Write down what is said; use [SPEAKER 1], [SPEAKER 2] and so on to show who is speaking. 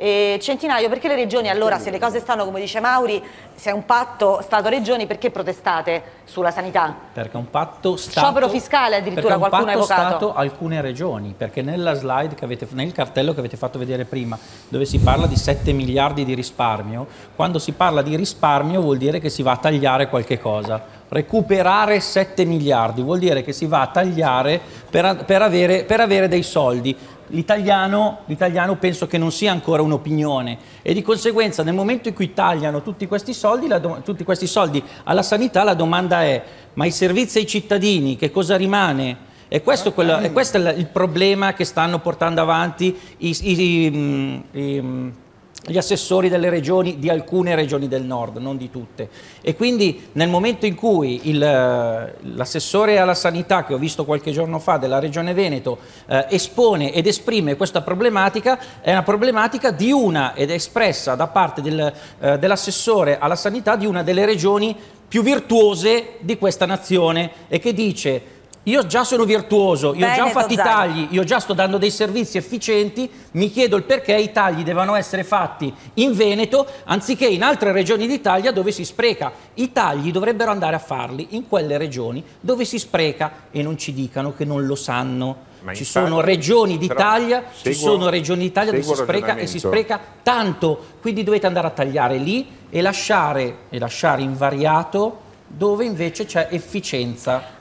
[SPEAKER 1] E Centinaio, perché le regioni allora, se le cose stanno come dice Mauri, se è un patto Stato-Regioni, perché protestate sulla sanità?
[SPEAKER 2] Perché è un patto Stato...
[SPEAKER 1] Sciopero fiscale addirittura qualcuno ha evocato.
[SPEAKER 2] Stato alcune regioni, perché nella slide, che avete, nel cartello che avete fatto vedere prima, dove si parla di 7 miliardi di risparmio, quando si parla di risparmio vuol dire che si va a tagliare qualche cosa recuperare 7 miliardi, vuol dire che si va a tagliare per, per, avere, per avere, dei soldi. L'italiano, l'italiano, penso che non sia ancora un'opinione e di conseguenza nel momento in cui tagliano tutti questi, soldi, tutti questi soldi alla sanità la domanda è ma i servizi ai cittadini che cosa rimane? E questo, quello, e questo è il problema che stanno portando avanti i, i, i, i gli assessori delle regioni, di alcune regioni del nord, non di tutte. E quindi nel momento in cui l'assessore alla sanità, che ho visto qualche giorno fa della regione Veneto, eh, espone ed esprime questa problematica, è una problematica di una, ed è espressa da parte del, eh, dell'assessore alla sanità di una delle regioni più virtuose di questa nazione e che dice io già sono virtuoso, io ho già fatto i tagli, io già sto dando dei servizi efficienti, mi chiedo il perché i tagli devono essere fatti in Veneto anziché in altre regioni d'Italia dove si spreca. I tagli dovrebbero andare a farli in quelle regioni dove si spreca e non ci dicano che non lo sanno. Ma ci infatti, sono regioni d'Italia, ci sono regioni d'Italia dove si spreca e si spreca tanto, quindi dovete andare a tagliare lì e lasciare, e lasciare invariato dove invece c'è efficienza.